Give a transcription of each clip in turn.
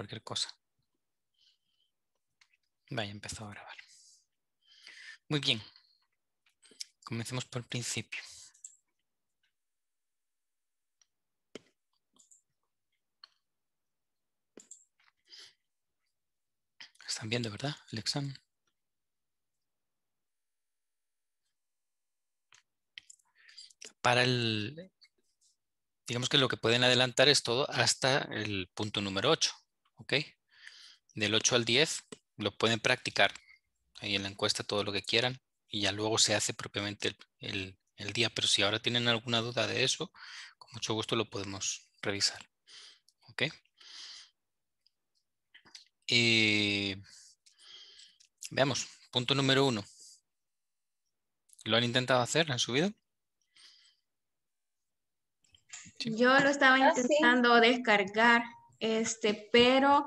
cualquier cosa. Vaya, empezó a grabar. Muy bien. Comencemos por el principio. Están viendo, ¿verdad? El examen. Para el, digamos que lo que pueden adelantar es todo hasta el punto número 8, ¿ok? Del 8 al 10 lo pueden practicar ahí en la encuesta todo lo que quieran y ya luego se hace propiamente el, día. Pero si ahora tienen alguna duda de eso, con mucho gusto lo podemos revisar. ¿Ok? Y veamos, punto número uno. ¿Lo han intentado hacer? ¿Han subido? Yo lo estaba ah, intentando descargar, este, pero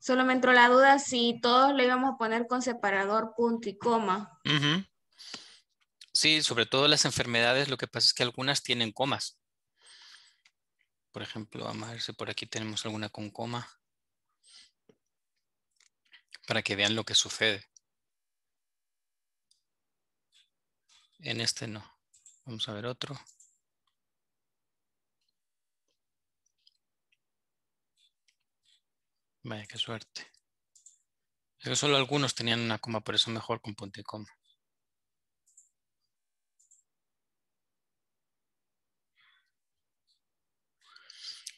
solo me entró la duda si todos le íbamos a poner con separador, punto y coma. Sí, sobre todo las enfermedades, lo que pasa es que algunas tienen comas. Por ejemplo, vamos a ver si por aquí tenemos alguna con coma. Para que vean lo que sucede. En este no. Vamos a ver otro. Vaya, qué suerte. Solo algunos tenían una coma, por eso mejor con punto y coma.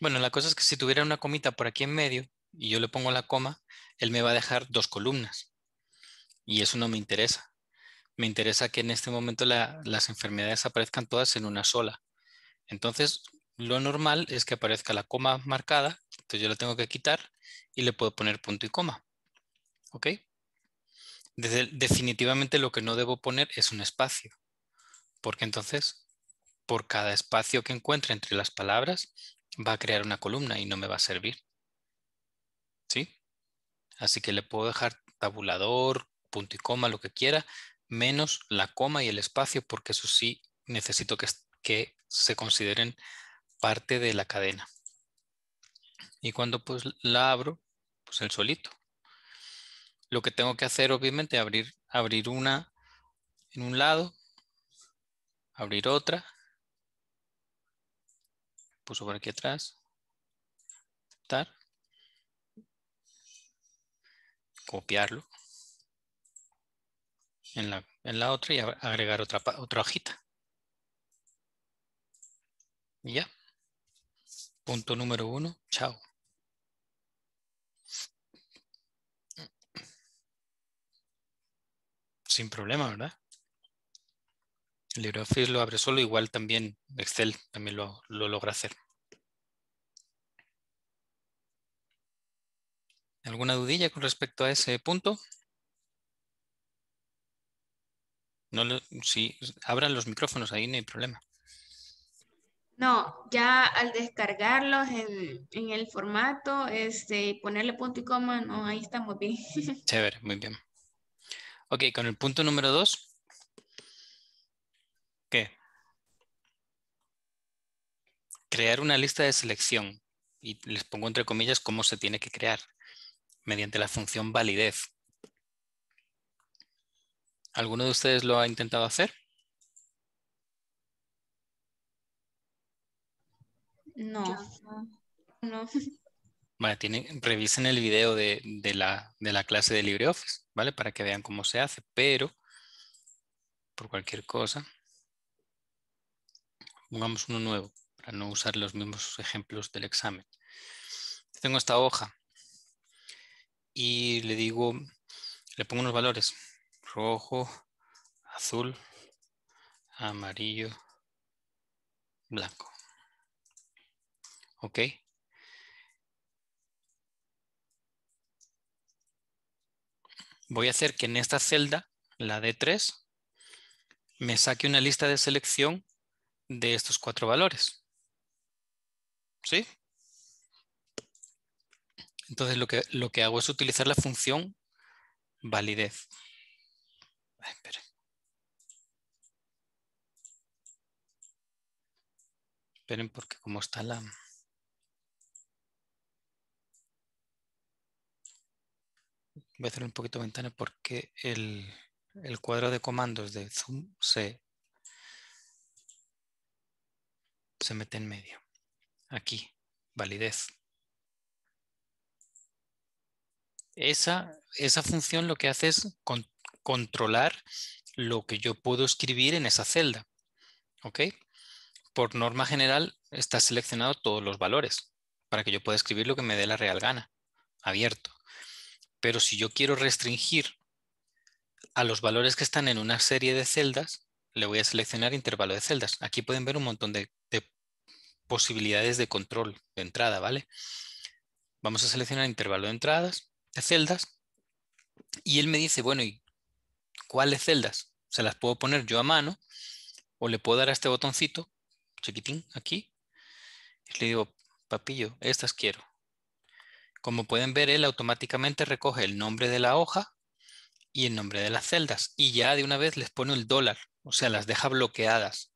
Bueno, la cosa es que si tuviera una comita por aquí en medio y yo le pongo la coma, él me va a dejar dos columnas. Y eso no me interesa. Me interesa que en este momento las enfermedades aparezcan todas en una sola. Entonces, lo normal es que aparezca la coma marcada, entonces yo la tengo que quitar y le puedo poner punto y coma. ¿Ok? definitivamente lo que no debo poner es un espacio, porque entonces por cada espacio que encuentre entre las palabras va a crear una columna y no me va a servir. ¿Sí? Así que le puedo dejar tabulador, punto y coma, lo que quiera, menos la coma y el espacio, porque eso sí necesito que, que se consideren parte de la cadena. Y cuando pues la abro, pues el solito. Lo que tengo que hacer obviamente es abrir, abrir una en un lado, abrir otra, puso por aquí atrás, aceptar, copiarlo en la, en la otra y agregar otra, otra hojita. Y ya. Punto número uno, chao. Sin problema, ¿verdad? LibreOffice lo abre solo, igual también Excel también lo, lo logra hacer. ¿Alguna dudilla con respecto a ese punto? No si abran los micrófonos ahí no hay problema. No, ya al descargarlos en, el formato, este, ponerle punto y coma, no, ahí estamos bien. Chévere, muy bien. Ok, con el punto número dos. ¿Qué? Crear una lista de selección. Y les pongo entre comillas cómo se tiene que crear. Mediante la función validez. ¿Alguno de ustedes lo ha intentado hacer? No, no. Vale, tienen, revisen el video de, la, de la clase de LibreOffice, ¿vale? Para que vean cómo se hace, pero por cualquier cosa, pongamos uno nuevo para no usar los mismos ejemplos del examen. Tengo esta hoja y le digo, le pongo unos valores, rojo, azul, amarillo, blanco. ¿Ok? Voy a hacer que en esta celda, la D3, me saque una lista de selección de estos cuatro valores. ¿Sí? Entonces lo que, lo que hago es utilizar la función validez. esperen. Esperen porque como está la... Voy a hacer un poquito ventana porque el, el cuadro de comandos de Zoom se, se mete en medio. Aquí, validez. Esa, esa función lo que hace es controlar lo que yo puedo escribir en esa celda. ¿Ok? Por norma general está seleccionado todos los valores para que yo pueda escribir lo que me dé la real gana, abierto. Pero si yo quiero restringir a los valores que están en una serie de celdas, le voy a seleccionar intervalo de celdas. Aquí pueden ver un montón de, de posibilidades de control de entrada, ¿vale? Vamos a seleccionar intervalo de entradas, de celdas, y él me dice, bueno, ¿y cuáles celdas? Se las puedo poner yo a mano, o le puedo dar a este botoncito, chiquitín, aquí, y le digo, papillo, estas quiero. Como pueden ver, él automáticamente recoge el nombre de la hoja y el nombre de las celdas, y ya de una vez les pone el dólar, o sea, las deja bloqueadas,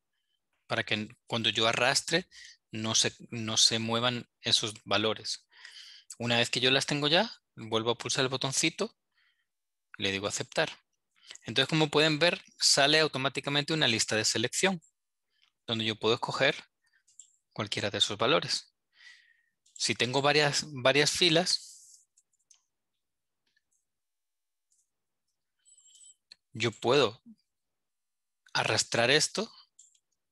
para que cuando yo arrastre no se, no se muevan esos valores. Una vez que yo las tengo ya, vuelvo a pulsar el botoncito, le digo aceptar. Entonces, como pueden ver, sale automáticamente una lista de selección, donde yo puedo escoger cualquiera de esos valores. Si tengo varias, varias filas, yo puedo arrastrar esto,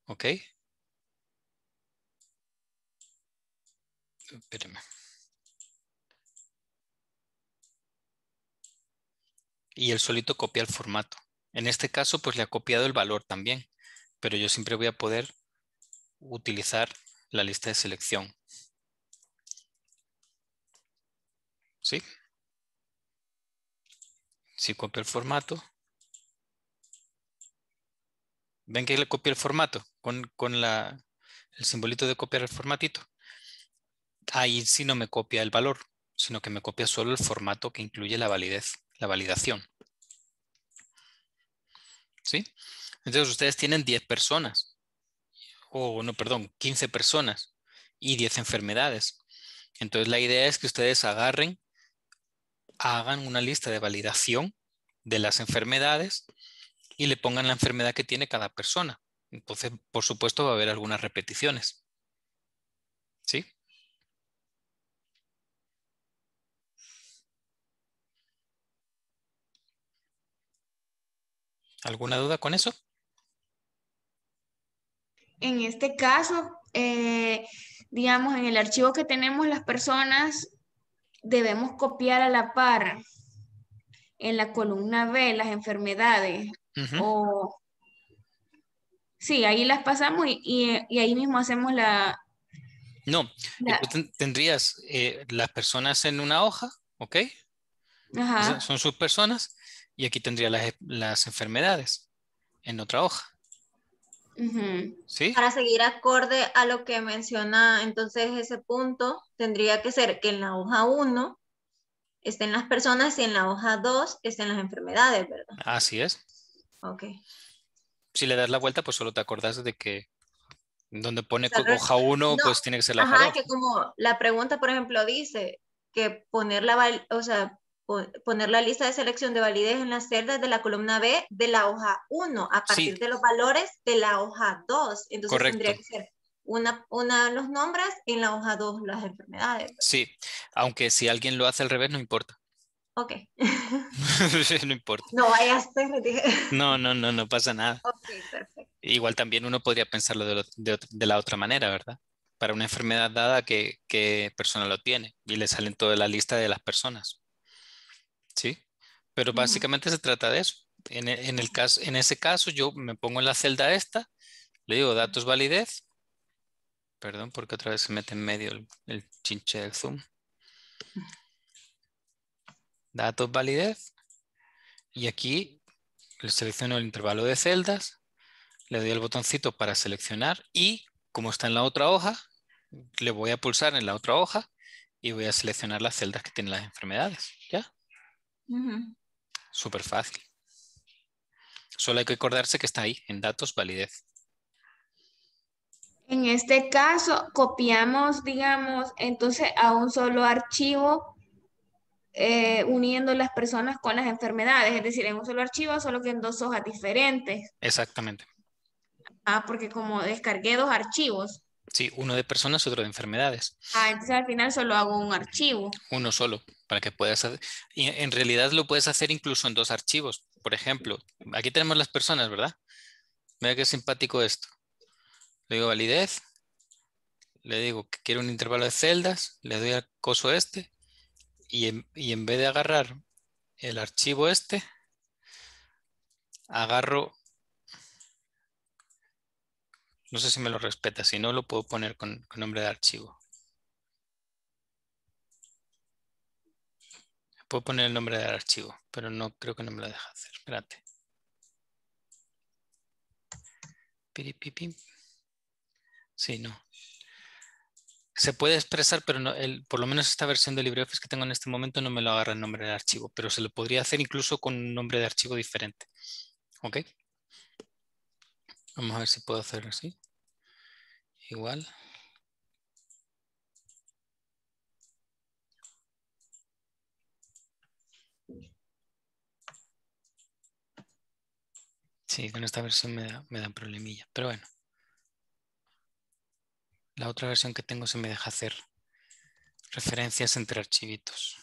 ¿ok? Espérenme. Y el solito copia el formato. En este caso, pues le ha copiado el valor también, pero yo siempre voy a poder utilizar la lista de selección. ¿Sí? Si copio el formato. ¿Ven que le copia el formato con, con la, el simbolito de copiar el formatito? ahí sí no me copia el valor, sino que me copia solo el formato que incluye la validez, la validación. ¿Sí? Entonces ustedes tienen 10 personas, o no, perdón, 15 personas y 10 enfermedades. Entonces la idea es que ustedes agarren, hagan una lista de validación de las enfermedades y le pongan la enfermedad que tiene cada persona. Entonces, por supuesto, va a haber algunas repeticiones. ¿Sí? ¿Alguna duda con eso? En este caso, eh, digamos, en el archivo que tenemos las personas, debemos copiar a la par en la columna B las enfermedades. O sí, ahí las pasamos y, ahí mismo hacemos la... No, tendrías eh, las personas en una hoja, ¿ok? Ajá. Son sus personas y aquí tendría las, enfermedades en otra hoja. ¿Sí? Para seguir acorde a lo que menciona entonces ese punto, tendría que ser que en la hoja 1 estén las personas y en la hoja 2 estén las enfermedades, ¿verdad? Así es. Ok. Si le das la vuelta, pues solo te acordás de que donde pone hoja 1, pues tiene que ser la hoja Ajá, que como la pregunta, por ejemplo, dice que poner la, o sea, poner la lista de selección de validez en las celdas de la columna B de la hoja 1 a partir de los valores de la hoja 2. Entonces tendría que ser una, una los nombres en la hoja 2 las enfermedades. Sí, aunque si alguien lo hace al revés no importa. Ok. no importa. No vaya a ser. no, no, no, no pasa nada. Ok, perfecto. Igual también uno podría pensarlo de, de, de la otra manera, ¿verdad? Para una enfermedad dada, ¿qué, ¿qué persona lo tiene? Y le salen toda la lista de las personas. ¿Sí? Pero básicamente se trata de eso. En, e, el caso, en ese caso yo me pongo en la celda esta, le digo datos validez, perdón porque otra vez se mete en medio el, chinche del zoom. Datos validez y aquí le selecciono el intervalo de celdas, le doy el botoncito para seleccionar y como está en la otra hoja, le voy a pulsar en la otra hoja y voy a seleccionar las celdas que tienen las enfermedades. ¿Ya? Súper fácil. Solo hay que acordarse que está ahí, en datos, validez. En este caso, copiamos, digamos, entonces a un solo archivo eh, uniendo las personas con las enfermedades, es decir, en un solo archivo, solo que en dos hojas diferentes. Exactamente. Ah, porque como descargué dos archivos. Sí, uno de personas, otro de enfermedades. Ah, entonces al final solo hago un archivo. Uno solo, para que puedas hacer. Y en realidad lo puedes hacer incluso en dos archivos. Por ejemplo, aquí tenemos las personas, ¿verdad? Mira qué simpático esto. Le digo validez. Le digo que quiero un intervalo de celdas. Le doy al coso este. Y en, y en vez de agarrar el archivo este, agarro no sé si me lo respeta, si no lo puedo poner con, nombre de archivo. Puedo poner el nombre del archivo, pero no creo que no me lo deja hacer. Espérate. Sí, no. Se puede expresar, pero no, el, por lo menos esta versión de LibreOffice que tengo en este momento no me lo agarra el nombre del archivo, pero se lo podría hacer incluso con un nombre de archivo diferente. ¿Ok? Vamos a ver si puedo hacer así. Igual. Sí, con esta versión me da, me da problemilla, pero bueno. La otra versión que tengo se me deja hacer referencias entre archivitos.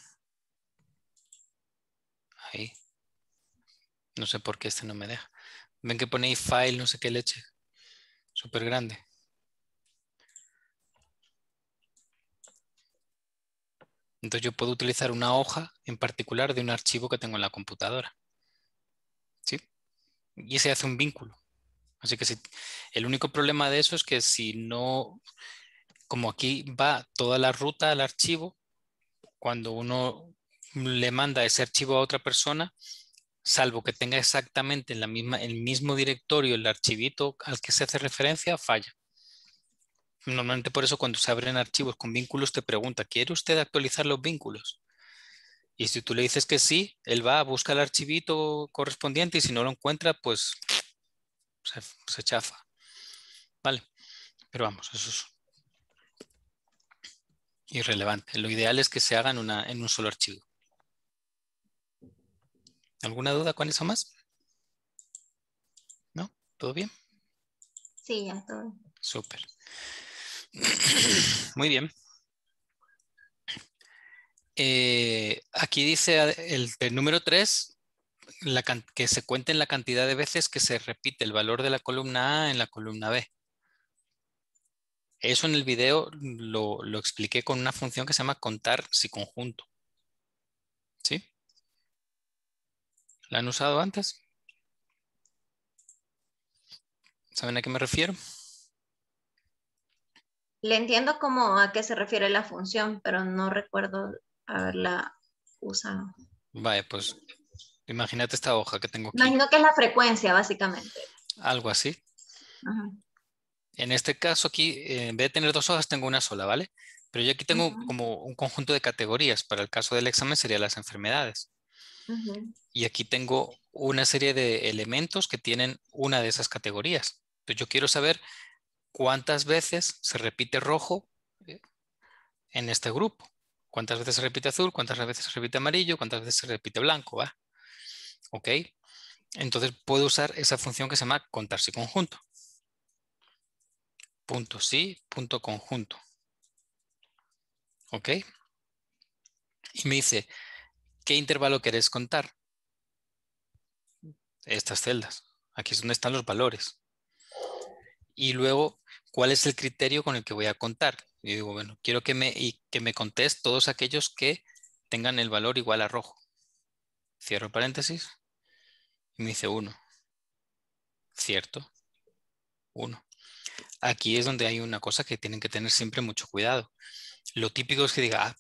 Ahí. No sé por qué este no me deja. Ven que ponéis file, no sé qué leche. Súper grande. Entonces yo puedo utilizar una hoja en particular de un archivo que tengo en la computadora. ¿Sí? Y se hace un vínculo. Así que si, el único problema de eso es que si no, como aquí va toda la ruta al archivo, cuando uno le manda ese archivo a otra persona, salvo que tenga exactamente en la misma, el mismo directorio el archivito al que se hace referencia, falla. Normalmente por eso cuando se abren archivos con vínculos te pregunta, ¿quiere usted actualizar los vínculos? Y si tú le dices que sí, él va a buscar el archivito correspondiente y si no lo encuentra, pues se, chafa. Vale, pero vamos, eso es irrelevante. Lo ideal es que se hagan en un solo archivo. ¿Alguna duda con eso más? ¿No? ¿Todo bien? Sí, ya todo. Súper. Muy bien. Eh, aquí dice el, número 3, que se cuenten la cantidad de veces que se repite el valor de la columna A en la columna B. Eso en el video lo, lo expliqué con una función que se llama contar si conjunto. ¿Sí? ¿La han usado antes? ¿Saben a qué me refiero? Le entiendo como a qué se refiere la función, pero no recuerdo haberla usado. Vale, pues imagínate esta hoja que tengo aquí. Imagino que es la frecuencia, básicamente. Algo así. En este caso aquí, eh, en vez de tener dos hojas, tengo una sola, ¿vale? Pero yo aquí tengo como un conjunto de categorías. Para el caso del examen serían las enfermedades. Y aquí tengo una serie de elementos que tienen una de esas categorías. Entonces yo quiero saber cuántas veces se repite rojo eh, en este grupo. Cuántas veces se repite azul, cuántas veces se repite amarillo, cuántas veces se repite blanco. ¿va? ¿Ok? Entonces puedo usar esa función que se llama contar si conjunto. Punto sí, punto conjunto. ¿Ok? Y me dice, ¿Qué intervalo querés contar? Estas celdas. Aquí es donde están los valores. Y luego, ¿cuál es el criterio con el que voy a contar? Y digo, bueno, quiero que me, y que me todos aquellos que tengan el valor igual a rojo. Cierro paréntesis. Y me dice 1. Cierto. 1. Aquí es donde hay una cosa que tienen que tener siempre mucho cuidado. Lo típico es que diga, ah,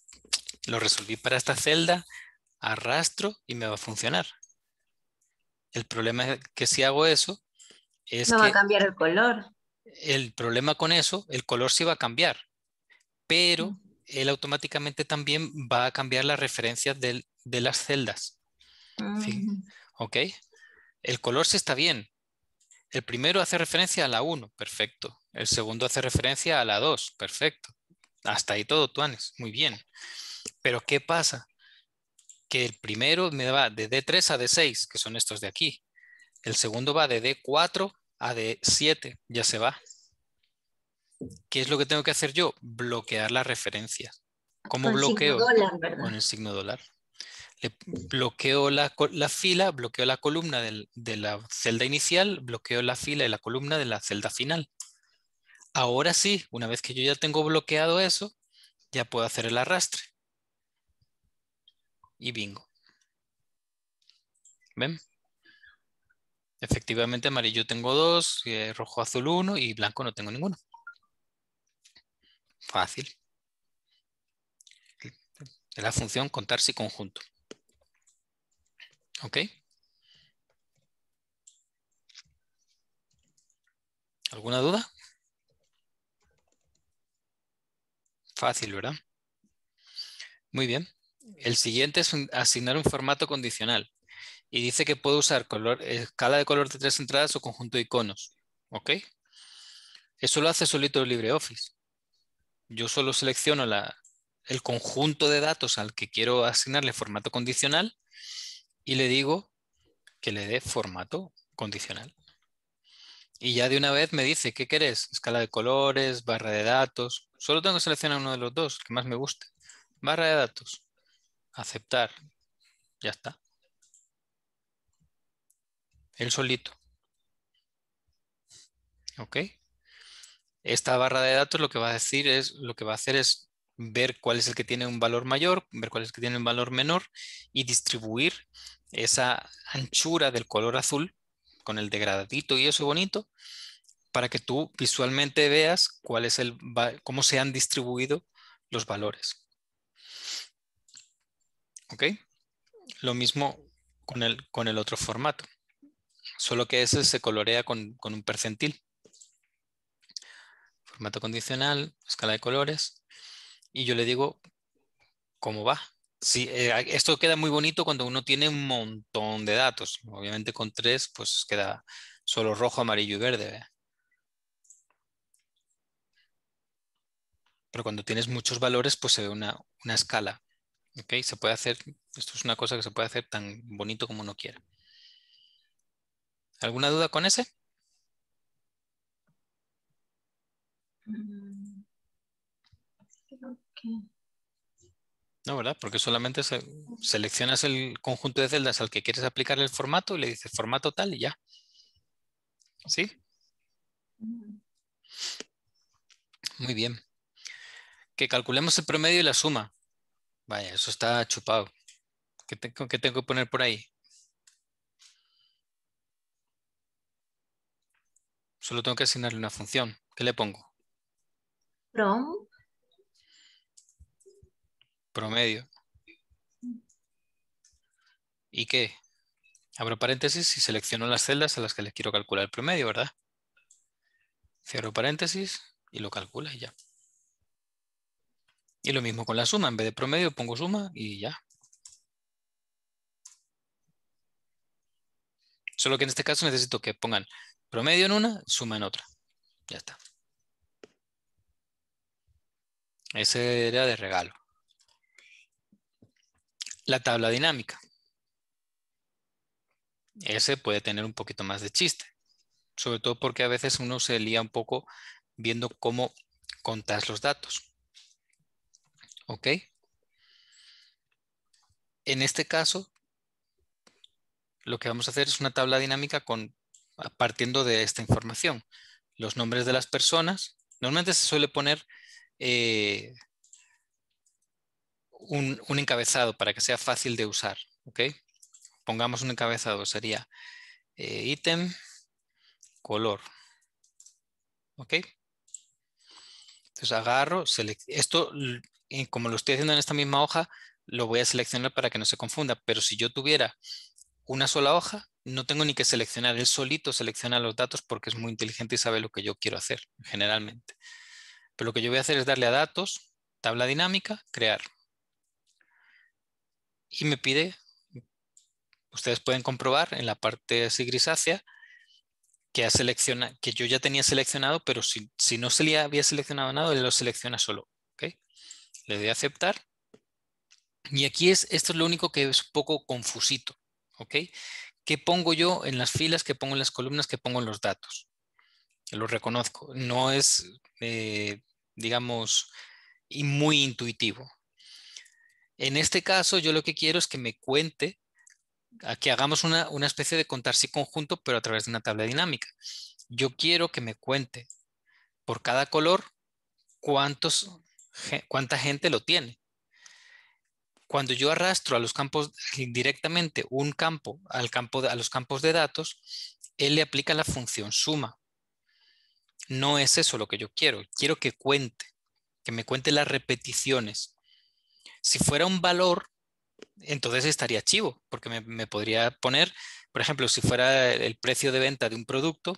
lo resolví para esta celda, arrastro y me va a funcionar. El problema es que si hago eso, es no va a cambiar el color. El problema con eso, el color sí va a cambiar, pero él automáticamente también va a cambiar las referencias de, las celdas. ¿Ok? El color sí está bien. El primero hace referencia a la 1, perfecto. El segundo hace referencia a la 2, perfecto. Hasta ahí todo, Tuanes, muy bien. Pero ¿qué pasa? Que el primero me va de D3 a D6, que son estos de aquí. El segundo va de D4 a D7, ya se va. ¿Qué es lo que tengo que hacer yo? Bloquear las referencias. ¿Cómo bloqueo? Con el signo dólar. Le bloqueo la, fila, bloqueo la columna de la celda inicial, bloqueo la fila y la columna de la celda final. Ahora sí, una vez que yo ya tengo bloqueado eso, ya puedo hacer el arrastre. Y bingo. ¿Ven? Efectivamente, amarillo tengo dos, eh, rojo, azul uno y blanco no tengo ninguno. Fácil. Es la función contar si conjunto. ¿Ok? ¿Alguna duda? Fácil, ¿verdad? Muy bien. El siguiente es asignar un formato condicional. Y dice que puedo usar color, escala de color de tres entradas o conjunto de iconos. ¿Ok? Eso lo hace solito LibreOffice. Yo solo selecciono el conjunto de datos al que quiero asignarle formato condicional y le digo que le dé formato condicional. Y ya de una vez me dice, ¿qué querés? Escala de colores, barra de datos. Solo tengo que seleccionar uno de los dos, que más me guste. Barra de datos. Aceptar. Ya está. El solito. ¿Ok? Esta barra de datos lo que va a decir es, lo que va a hacer es ver cuál es el que tiene un valor mayor, ver cuál es el que tiene un valor menor y distribuir esa anchura del color azul con el degradadito y eso bonito para que tú visualmente veas cuál es el, cómo se han distribuido los valores. ¿Ok? Lo mismo con el, con el otro formato, solo que ese se colorea con, con un percentil. Formato condicional, escala de colores, y yo le digo cómo va. Sí, eh, esto queda muy bonito cuando uno tiene un montón de datos. Obviamente con tres, pues queda solo rojo, amarillo y verde. Pero cuando tienes muchos valores, pues se ve una, escala. ¿Ok? Se puede hacer, esto es una cosa que se puede hacer tan bonito como uno quiera. ¿Alguna duda con ese? No, ¿verdad? Porque solamente seleccionas el conjunto de celdas al que quieres aplicar el formato y le dices formato tal y ya. ¿Sí? Muy bien. Que calculemos el promedio y la suma. Vaya, eso está chupado. ¿Qué tengo, qué tengo que poner por ahí? Solo tengo que asignarle una función. ¿Qué le pongo? From promedio. ¿Y qué? Abro paréntesis y selecciono las celdas a las que les quiero calcular el promedio, ¿verdad? Cierro paréntesis y lo calcula y ya. Y lo mismo con la suma. En vez de promedio pongo suma y ya. Solo que en este caso necesito que pongan promedio en una, suma en otra. Ya está. Ese era de regalo. La tabla dinámica. Ese puede tener un poquito más de chiste. Sobre todo porque a veces uno se lía un poco viendo cómo contas los datos. ¿Ok? En este caso, lo que vamos a hacer es una tabla dinámica con, partiendo de esta información. Los nombres de las personas. Normalmente se suele poner eh, un, encabezado para que sea fácil de usar. ¿ok? Pongamos un encabezado, sería eh, ítem, color. ¿Ok? Entonces agarro, esto como lo estoy haciendo en esta misma hoja, lo voy a seleccionar para que no se confunda, pero si yo tuviera una sola hoja, no tengo ni que seleccionar, él solito selecciona los datos porque es muy inteligente y sabe lo que yo quiero hacer, generalmente. Pero lo que yo voy a hacer es darle a datos, tabla dinámica, crear y me pide, ustedes pueden comprobar en la parte así grisácea, que, ha que yo ya tenía seleccionado, pero si, no se le había seleccionado nada, él lo selecciona solo. Le doy a aceptar Y aquí es, esto es lo único que es un poco confusito, ¿ok? ¿Qué pongo yo en las filas, qué pongo en las columnas, qué pongo en los datos? Lo reconozco. No es, eh, digamos, muy intuitivo. En este caso, yo lo que quiero es que me cuente, que hagamos una, una especie de contar sí conjunto, pero a través de una tabla dinámica. Yo quiero que me cuente por cada color cuántos, cuánta gente lo tiene. Cuando yo arrastro a los campos directamente un campo al campo a los campos de datos, él le aplica la función suma. No es eso lo que yo quiero. Quiero que cuente, que me cuente las repeticiones. Si fuera un valor, entonces estaría chivo, porque me, podría poner, por ejemplo, si fuera el precio de venta de un producto,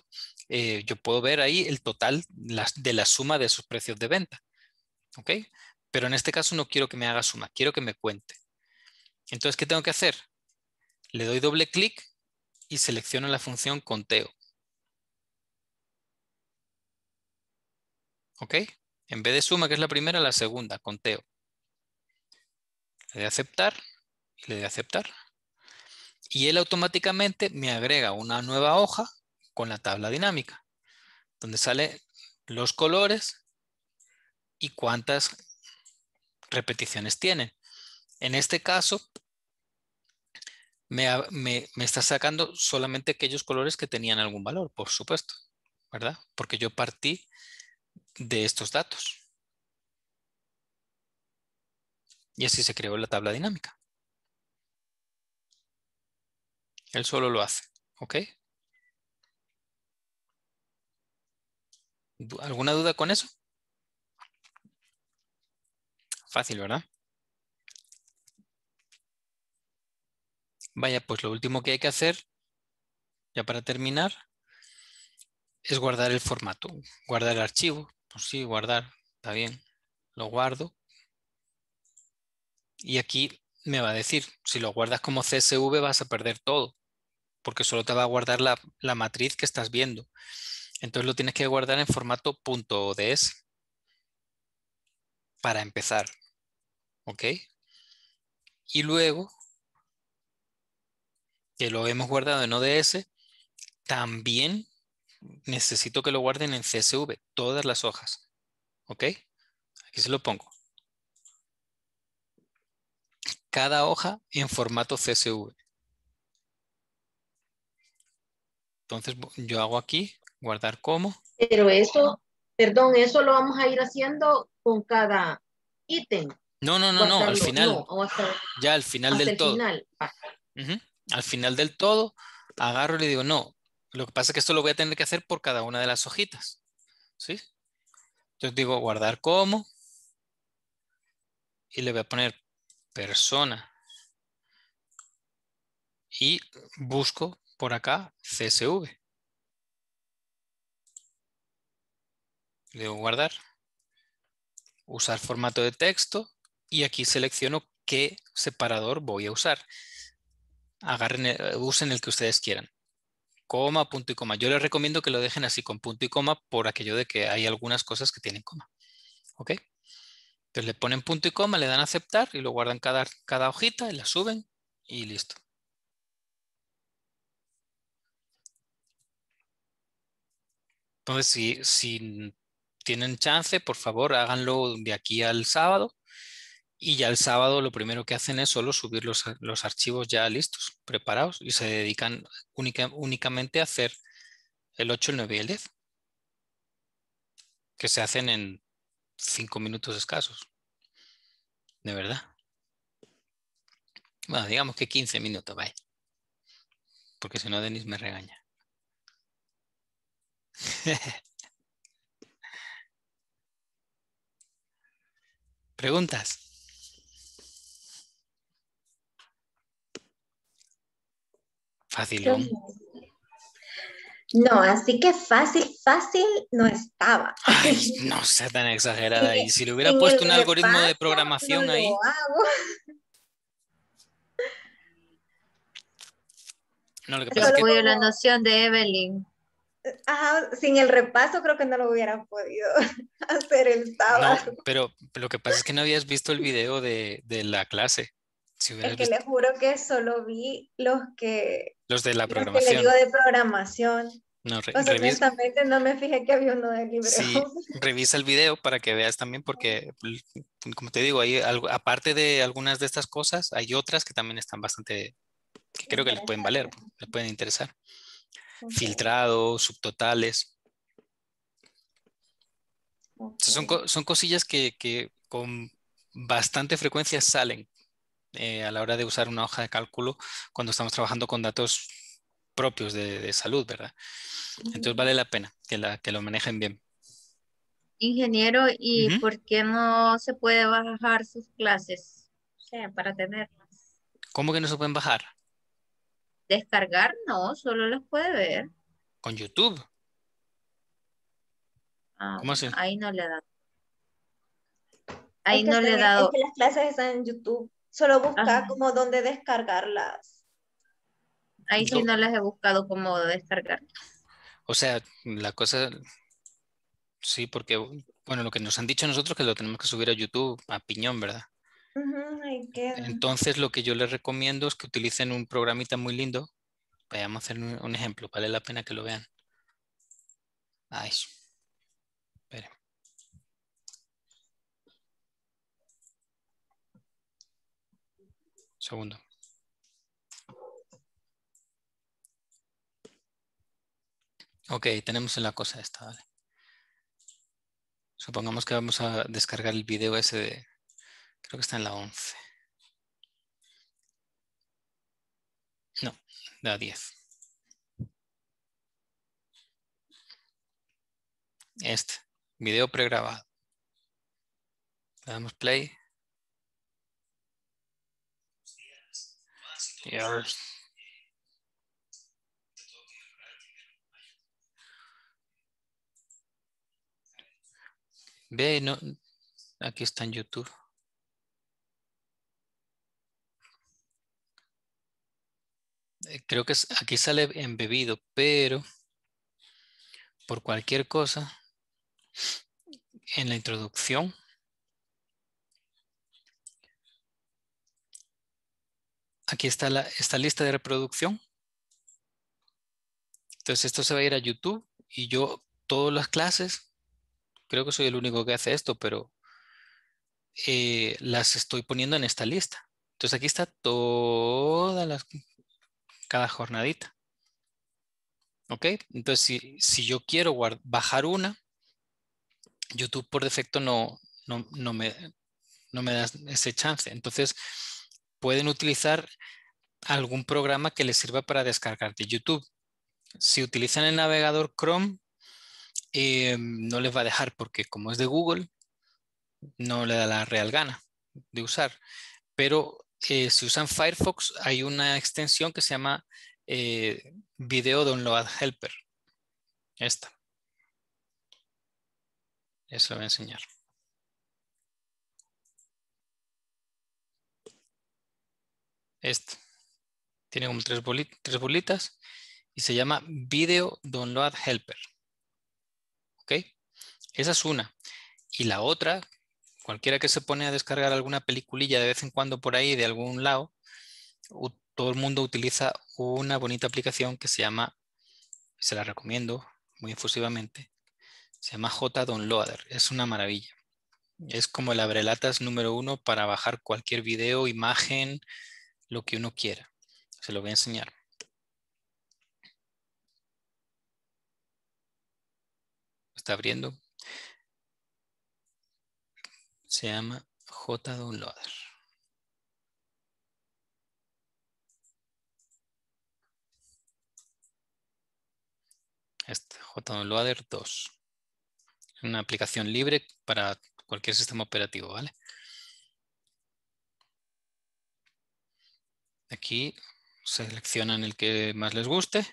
eh, yo puedo ver ahí el total de la suma de esos precios de venta. ¿Ok? Pero en este caso no quiero que me haga suma, quiero que me cuente. Entonces, ¿qué tengo que hacer? Le doy doble clic y selecciono la función conteo. ¿Ok? En vez de suma, que es la primera, la segunda, conteo. Le doy aceptar y le doy aceptar. Y él automáticamente me agrega una nueva hoja con la tabla dinámica, donde sale los colores y cuántas repeticiones tienen. En este caso, me, me, está sacando solamente aquellos colores que tenían algún valor, por supuesto, ¿verdad? Porque yo partí de estos datos. Y así se creó la tabla dinámica. Él solo lo hace, ¿ok? ¿Alguna duda con eso? Fácil, ¿verdad? Vaya, pues lo último que hay que hacer, ya para terminar, es guardar el formato, guardar el archivo. Pues sí, guardar, está bien. Lo guardo. Y aquí me va a decir, si lo guardas como CSV vas a perder todo, porque solo te va a guardar la, la matriz que estás viendo. Entonces lo tienes que guardar en formato .ods para empezar. ¿Ok? Y luego que lo hemos guardado en ODS, también necesito que lo guarden en CSV, todas las hojas. ¿Ok? Aquí se lo pongo. Cada hoja en formato CSV. Entonces yo hago aquí, guardar como. Pero eso, perdón, eso lo vamos a ir haciendo con cada ítem. No, no, no, no, al final. ya al final del todo. Al final del todo, agarro y le digo, no, lo que pasa es que esto lo voy a tener que hacer por cada una de las hojitas. ¿Sí? Entonces digo guardar como y le voy a poner persona y busco por acá CSV. Le digo guardar, usar formato de texto y aquí selecciono qué separador voy a usar. Agarren, usen el que ustedes quieran coma, punto y coma. Yo les recomiendo que lo dejen así con punto y coma por aquello de que hay algunas cosas que tienen coma. ¿Ok? Entonces le ponen punto y coma, le dan aceptar y lo guardan cada, cada hojita y la suben y listo. Entonces, si, si tienen chance, por favor, háganlo de aquí al sábado y ya el sábado lo primero que hacen es solo subir los, archivos ya listos, preparados, y se dedican únicamente a hacer el 8, el 9 y el 10, que se hacen en 5 minutos escasos. De verdad. Bueno, digamos que 15 minutos, vaya. Porque si no, Denis me regaña. ¿Preguntas? Fácil. No, así que fácil, fácil no estaba. Ay, no sea tan exagerada. Y si le hubiera puesto un algoritmo de programación ahí. No, lo que pasa es que... la noción de Evelyn. Ajá, sin el repaso creo que no lo hubiera podido hacer el sábado. No, pero lo que pasa es que no habías visto el video de, de la clase. Si Es que visto le juro que solo vi los que, los de la los que programación. digo de programación. No, re- O sea, no me fijé que había uno de libre. Sí, revisa el video para que veas también, porque, como te digo, hay algo, aparte de algunas de estas cosas, hay otras que también están bastante, que creo que les pueden valer, les pueden interesar. Filtrados, subtotales. O sea, Son, son cosillas que, que con bastante frecuencia salen eh, a la hora de usar una hoja de cálculo cuando estamos trabajando con datos propios de, de salud, ¿verdad? Entonces vale la pena que, la, que lo manejen bien. Ingeniero, ¿y por qué no se puede bajar sus clases? O sea, para tenerlas. ¿Cómo que no se pueden bajar? Descargar, no, solo las puede ver. Con YouTube. Ah, ¿Cómo así? Ahí no le he dado. Ahí Es que no le he dado. Es que las clases están en YouTube. Solo busca Ajá. como dónde descargarlas. Ahí sí no las he buscado cómo descargar. O sea, la cosa, sí, porque, bueno, lo que nos han dicho nosotros que lo tenemos que subir a YouTube a piñón, ¿verdad? Ujú, ahí queda. Entonces, lo que yo les recomiendo es que utilicen un programita muy lindo. Vayamos a hacer un, un ejemplo, vale la pena que lo vean. Ay, espere. Segundo. Ok, tenemos la cosa esta, ¿vale? Supongamos que vamos a descargar el video ese de, creo que está en la 11. No, la 10. Este, video pregrabado. Le damos play. Ve, no, aquí está en YouTube. Eh, Creo que aquí sale embebido, pero por cualquier cosa, en la introducción, aquí está la, esta lista de reproducción. Entonces esto se va a ir a YouTube y yo todas las clases, creo que soy el único que hace esto, pero eh, las estoy poniendo en esta lista. Entonces aquí está todas las, cada jornadita. ¿Ok? Entonces si, si yo quiero guard- bajar una, YouTube por defecto no, no, no me, no me da ese chance. Entonces pueden utilizar algún programa que les sirva para descargar de YouTube. Si utilizan el navegador Chrome, eh, no les va a dejar porque como es de Google, no le da la real gana de usar. Pero eh, si usan Firefox, hay una extensión que se llama eh, Video Download Helper. Esta. Eso lo voy a enseñar. Este. Tiene como tres, boli- tres bolitas y se llama Video Download Helper. ¿Ok? Esa es una. Y la otra, cualquiera que se pone a descargar alguna peliculilla de vez en cuando por ahí de algún lado, todo el mundo utiliza una bonita aplicación que se llama, se la recomiendo muy efusivamente, se llama J-Downloader. Es una maravilla. Es como el abrelatas número uno para bajar cualquier video, imagen, lo que uno quiera. Se lo voy a enseñar. Está abriendo. Se llama J-Downloader. Este, JDownloader 2. Es una aplicación libre para cualquier sistema operativo, ¿vale? Aquí seleccionan el que más les guste.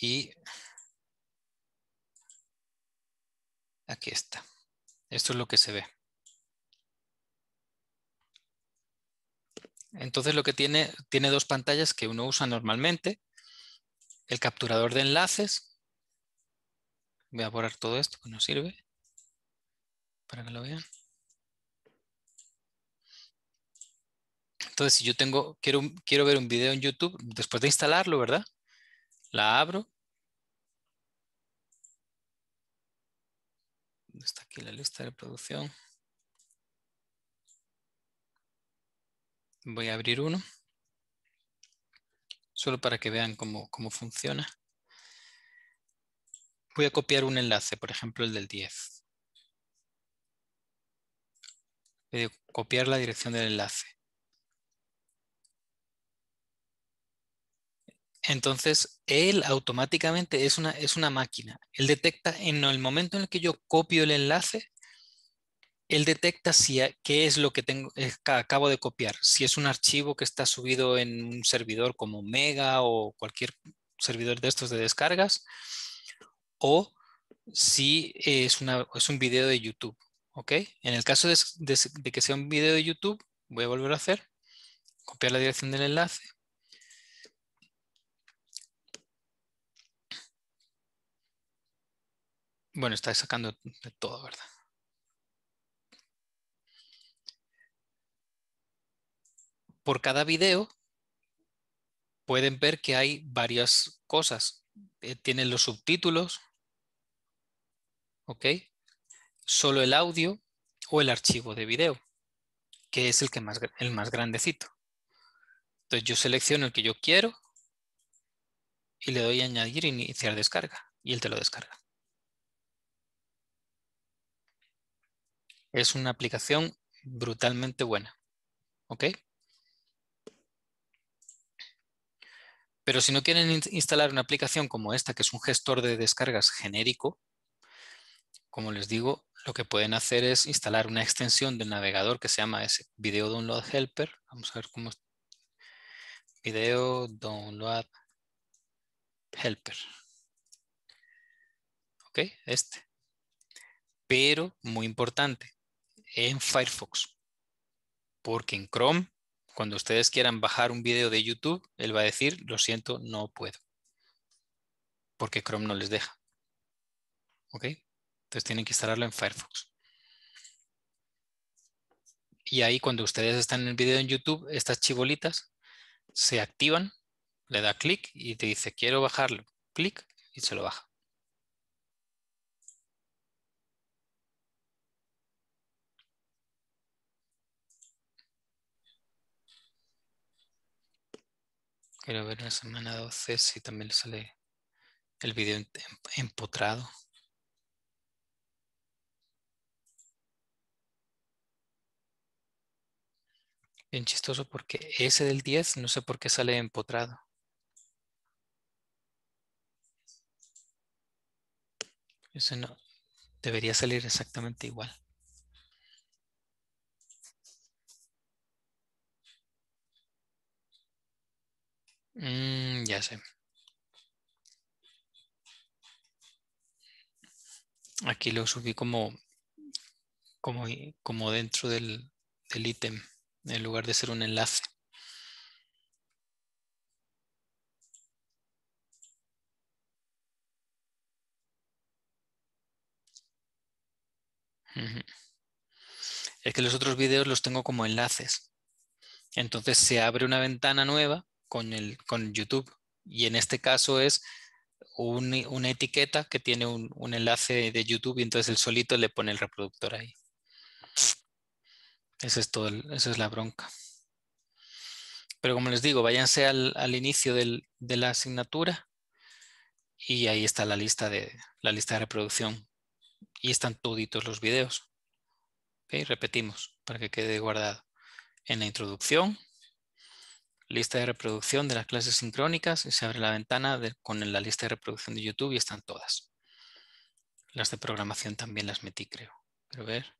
Y aquí está. Esto es lo que se ve. Entonces lo que tiene, tiene dos pantallas que uno usa normalmente. El capturador de enlaces. Voy a borrar todo esto que no sirve. Para que lo vean. Entonces, si yo tengo, quiero, quiero ver un video en YouTube, después de instalarlo, ¿verdad? La abro. Está aquí la lista de reproducción. Voy a abrir uno. Solo para que vean cómo, cómo funciona. Voy a copiar un enlace, por ejemplo, el del 10. A copiar la dirección del enlace. Entonces, él automáticamente es una, es una máquina. Él detecta en el momento en el que yo copio el enlace, él detecta si, qué es lo que tengo, eh, acabo de copiar. Si es un archivo que está subido en un servidor como Mega o cualquier servidor de estos de descargas, o si es, una, es un video de YouTube. ¿Ok? En el caso de, que sea un video de YouTube, voy a volver a hacer, copiar la dirección del enlace, Bueno, está sacando de todo, ¿verdad? Por cada video pueden ver que hay varias cosas. Eh, tienen los subtítulos, ¿ok? Solo el audio o el archivo de video, que es el, que más, el más grandecito. Entonces yo selecciono el que yo quiero y le doy a añadir iniciar descarga y él te lo descarga. Es una aplicación brutalmente buena. ¿Ok? Pero si no quieren instalar una aplicación como esta, que es un gestor de descargas genérico, como les digo, lo que pueden hacer es instalar una extensión del navegador que se llama ese Video Download Helper. Vamos a ver cómo es. Video Download Helper. Ok, este. Pero, muy importante, en Firefox. Porque en Chrome, cuando ustedes quieran bajar un video de YouTube, él va a decir, lo siento, no puedo. Porque Chrome no les deja. ¿Ok? Entonces tienen que instalarlo en Firefox. Y ahí cuando ustedes están en el video en YouTube, estas chibolitas se activan, le da clic y te dice, quiero bajarlo. Clic y se lo baja. Quiero ver la semana 12 si también le sale el video empotrado. Bien chistoso porque ese del 10 no sé por qué sale empotrado. Ese no. Debería salir exactamente igual. Mm, ya sé. Aquí lo subí como, como, como dentro del, del ítem, en lugar de ser un enlace. Es que los otros videos los tengo como enlaces. Entonces se abre una ventana nueva con, el, con YouTube. Y en este caso es una etiqueta que tiene un, enlace de YouTube y entonces el solito le pone el reproductor ahí. Esa es, todo es la bronca. Pero como les digo, váyanse al, inicio de la asignatura y ahí está la lista de, la lista de reproducción. Y están toditos los videos. Repetimos para que quede guardado. En la introducción, lista de reproducción de las clases sincrónicas y se abre la ventana con la lista de reproducción de YouTube y están todas. Las de programación también las metí, creo. Pero ver.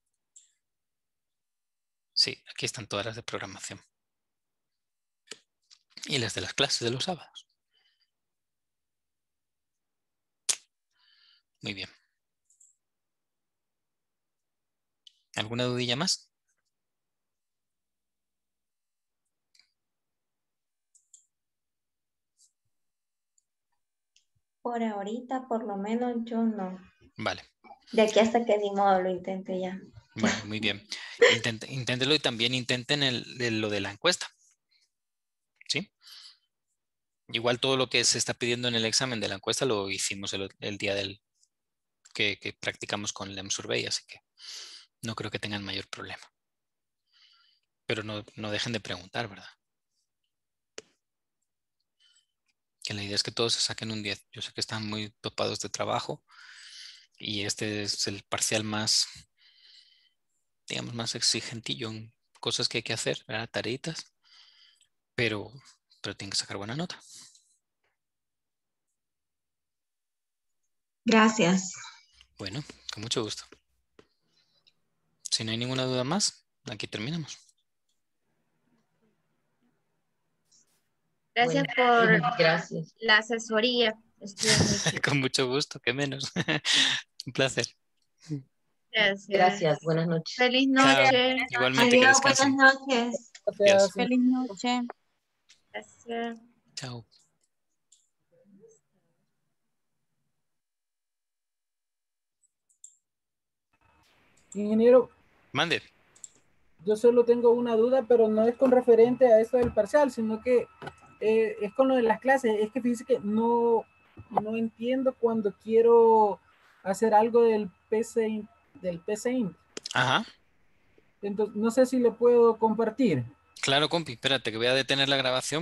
Sí, aquí están todas las de programación. Y las de las clases de los sábados. Muy bien. ¿Alguna dudilla más? Por ahorita, por lo menos yo no. Vale. De aquí hasta que ni modo lo intente ya. Bueno, muy bien. inténtelo y también intenten lo de la encuesta. ¿Sí? Igual todo lo que se está pidiendo en el examen de la encuesta lo hicimos el, día del que, practicamos con el Survey, así que no creo que tengan mayor problema. Pero no, no dejen de preguntar, ¿verdad? Que la idea es que todos se saquen un 10. Yo sé que están muy topados de trabajo y este es el parcial más, digamos, más exigentillo en cosas que hay que hacer, ¿verdad? tareitas, pero, pero tienen que sacar buena nota. Gracias. Bueno, con mucho gusto. Si no hay ninguna duda más, aquí terminamos. Gracias por la asesoría. con mucho gusto, que menos. Un placer. Gracias. Gracias, buenas noches. Feliz noche. Igualmente que descansen. Buenas noches. Feliz noche. Gracias. Chao. Ingeniero. Mande. Yo solo tengo una duda, pero no es con referente a esto del parcial, sino que eh, es con lo de las clases. Es que fíjese que no, no entiendo cuando quiero hacer algo del PC, del PC Ajá. Entonces, no sé si le puedo compartir. Claro, compi, espérate que voy a detener la grabación.